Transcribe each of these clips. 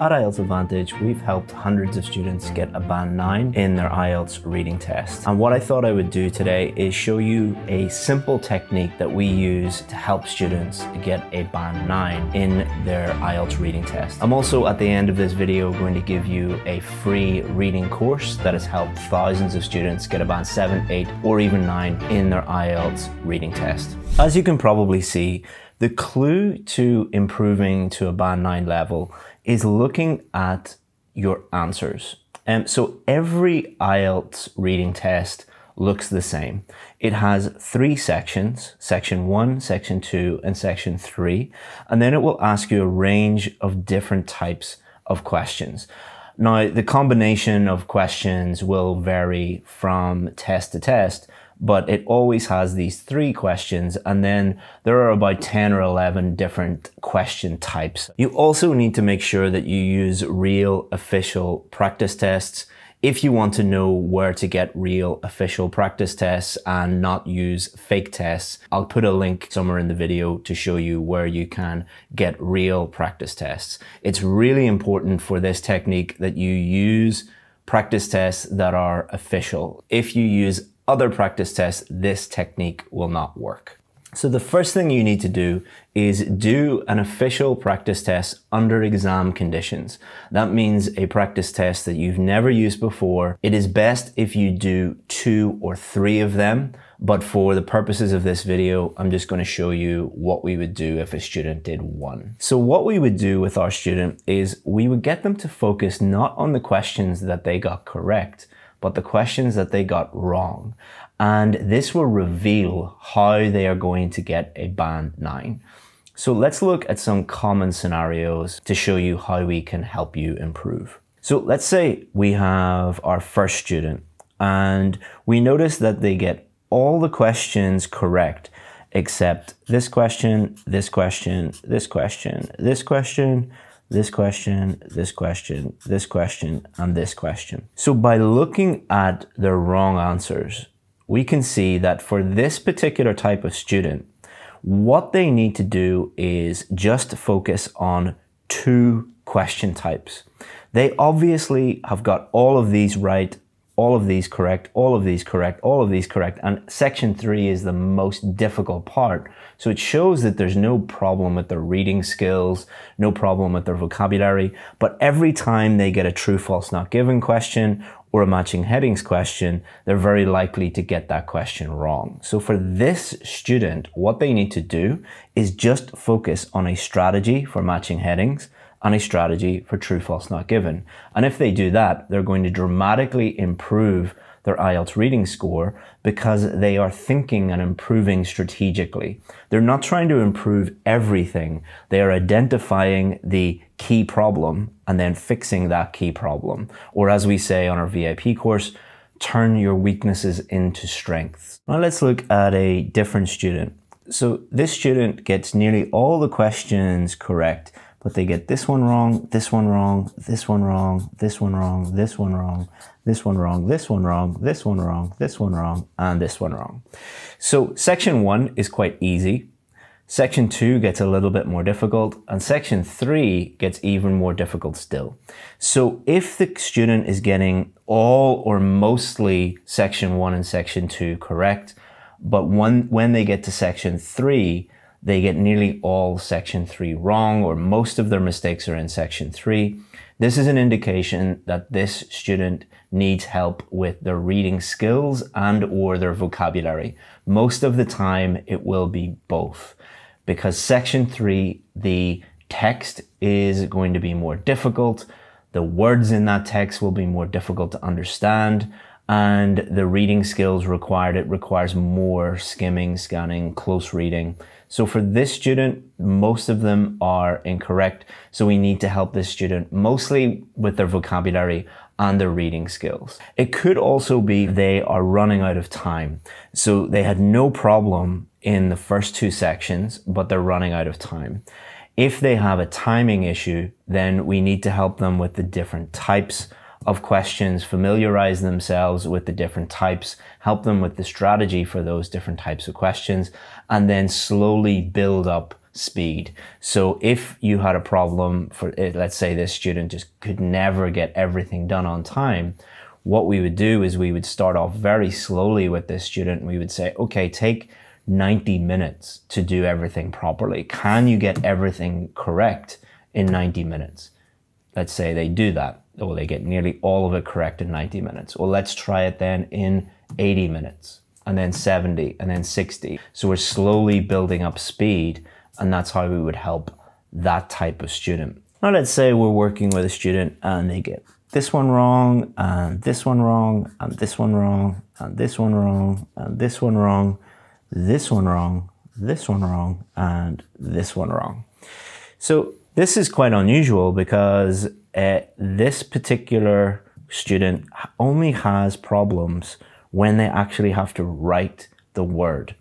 At IELTS Advantage, we've helped hundreds of students get a band 9 in their IELTS reading test. And what I thought I would do today is show you a simple technique that we use to help students get a band 9 in their IELTS reading test. I'm also at the end of this video going to give you a free reading course that has helped thousands of students get a band 7, 8 or even 9 in their IELTS reading test. As you can probably see, the clue to improving to a band 9 level is looking at your answers. Um, so every IELTS reading test looks the same. It has three sections, section one, section two, and section three. And then it will ask you a range of different types of questions. Now, the combination of questions will vary from test to test, but it always has these three questions and then there are about 10 or 11 different question types. You also need to make sure that you use real official practice tests if you want to know where to get real official practice tests and not use fake tests, I'll put a link somewhere in the video to show you where you can get real practice tests. It's really important for this technique that you use practice tests that are official. If you use other practice tests, this technique will not work. So the first thing you need to do is do an official practice test under exam conditions. That means a practice test that you've never used before. It is best if you do two or three of them. But for the purposes of this video, I'm just going to show you what we would do if a student did one. So what we would do with our student is we would get them to focus not on the questions that they got correct, but the questions that they got wrong. And this will reveal how they are going to get a band 9. So let's look at some common scenarios to show you how we can help you improve. So let's say we have our first student and we notice that they get all the questions correct except this question, this question, this question, this question, this question, this question, this question, and this question. So by looking at the wrong answers, we can see that for this particular type of student, what they need to do is just focus on two question types. They obviously have got all of these right all of these correct, all of these correct, all of these correct. And section three is the most difficult part. So it shows that there's no problem with their reading skills, no problem with their vocabulary. But every time they get a true, false, not given question or a matching headings question, they're very likely to get that question wrong. So for this student, what they need to do is just focus on a strategy for matching headings and a strategy for true, false, not given. And if they do that, they're going to dramatically improve their IELTS reading score because they are thinking and improving strategically. They're not trying to improve everything. They are identifying the key problem and then fixing that key problem. Or as we say on our VIP course, turn your weaknesses into strengths. Now let's look at a different student. So this student gets nearly all the questions correct but they get this one wrong, this one wrong, this one wrong, this one wrong, this one wrong, this one wrong, this one wrong, this one wrong, this one wrong, and this one wrong. So section one is quite easy. Section two gets a little bit more difficult and section three gets even more difficult still. So if the student is getting all or mostly section one and section two correct, but when, when they get to section three, they get nearly all section 3 wrong or most of their mistakes are in section 3. This is an indication that this student needs help with their reading skills and or their vocabulary. Most of the time it will be both because section 3 the text is going to be more difficult. The words in that text will be more difficult to understand and the reading skills required, it requires more skimming, scanning, close reading. So for this student, most of them are incorrect. So we need to help this student mostly with their vocabulary and their reading skills. It could also be they are running out of time. So they had no problem in the first two sections, but they're running out of time. If they have a timing issue, then we need to help them with the different types of questions, familiarize themselves with the different types, help them with the strategy for those different types of questions, and then slowly build up speed. So if you had a problem for, eh, let's say this student just could never get everything done on time, what we would do is we would start off very slowly with this student. We would say, okay, take 90 minutes to do everything properly. Can you get everything correct in 90 minutes? Let's say they do that, or they get nearly all of it correct in 90 minutes. Well, let's try it then in 80 minutes, and then 70, and then 60. So we're slowly building up speed, and that's how we would help that type of student. Now, let's say we're working with a student and they get this one wrong, and this one wrong, and this one wrong, and this one wrong, and this one wrong this one wrong, this one wrong, and this one wrong. So this is quite unusual because uh, this particular student only has problems when they actually have to write the word.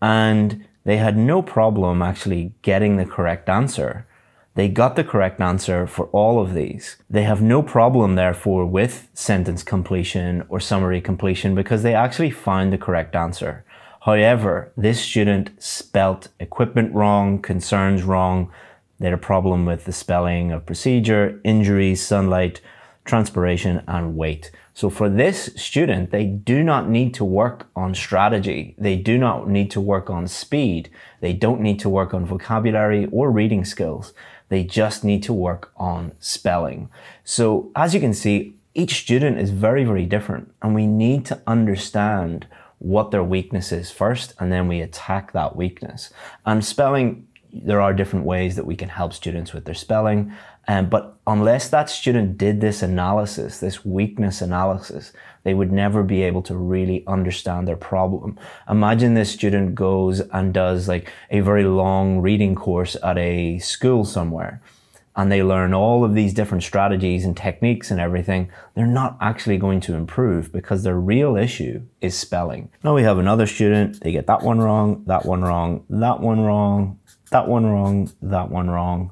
And they had no problem actually getting the correct answer. They got the correct answer for all of these. They have no problem, therefore, with sentence completion or summary completion because they actually find the correct answer. However, this student spelt equipment wrong, concerns wrong. They had a problem with the spelling of procedure, injuries, sunlight, transpiration, and weight. So for this student, they do not need to work on strategy. They do not need to work on speed. They don't need to work on vocabulary or reading skills. They just need to work on spelling. So as you can see, each student is very, very different and we need to understand what their weakness is first, and then we attack that weakness. And spelling, there are different ways that we can help students with their spelling. Um, but unless that student did this analysis, this weakness analysis, they would never be able to really understand their problem. Imagine this student goes and does like a very long reading course at a school somewhere and they learn all of these different strategies and techniques and everything, they're not actually going to improve because their real issue is spelling. Now we have another student, they get that one wrong, that one wrong, that one wrong, that one wrong, that one wrong,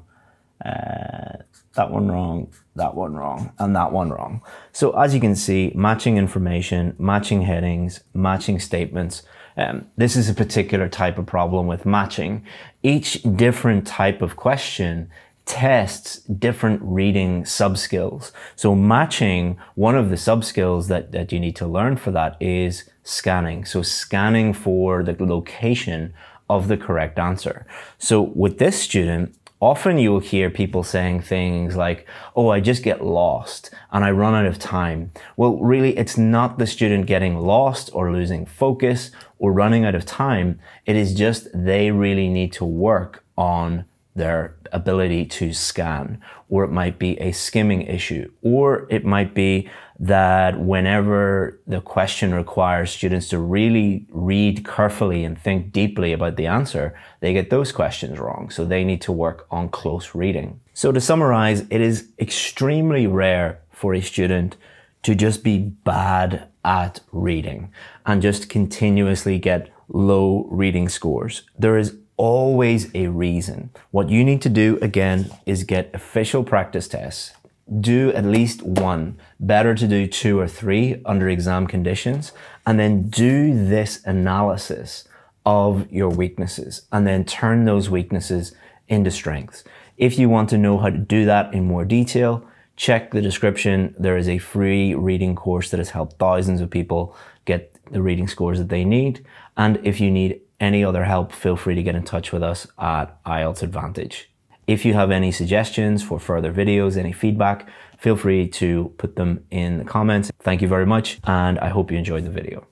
uh, that one wrong, that one wrong, and that one wrong. So as you can see, matching information, matching headings, matching statements, um, this is a particular type of problem with matching. Each different type of question tests different reading subskills. So matching, one of the subskills that, that you need to learn for that is scanning. So scanning for the location of the correct answer. So with this student, often you'll hear people saying things like, oh, I just get lost and I run out of time. Well, really, it's not the student getting lost or losing focus or running out of time. It is just they really need to work on their ability to scan, or it might be a skimming issue, or it might be that whenever the question requires students to really read carefully and think deeply about the answer, they get those questions wrong. So they need to work on close reading. So to summarize, it is extremely rare for a student to just be bad at reading and just continuously get low reading scores. There is always a reason. What you need to do again is get official practice tests. Do at least one. Better to do two or three under exam conditions. And then do this analysis of your weaknesses and then turn those weaknesses into strengths. If you want to know how to do that in more detail, check the description. There is a free reading course that has helped thousands of people get the reading scores that they need. And if you need any other help, feel free to get in touch with us at IELTS Advantage. If you have any suggestions for further videos, any feedback, feel free to put them in the comments. Thank you very much, and I hope you enjoyed the video.